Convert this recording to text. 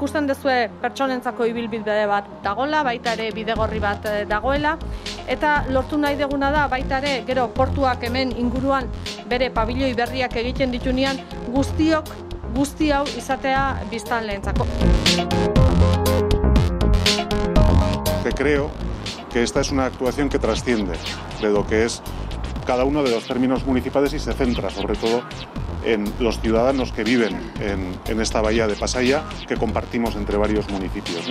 ikusten duzue pertsonentzako ibilbide bat dagola, baita ere bidegorri bat eh, dagoela, eta lortu nahi deguna da baita ere gero portuak hemen inguruan bere pabilioi berriak egiten ditunean guztiok guzti hau izatea biztan lehentzako. Que creo que esta es una actuación que trasciende de lo que es cada uno de los términos municipales y se centra sobre todo en los ciudadanos que viven en, en esta bahía de Pasaya que compartimos entre varios municipios.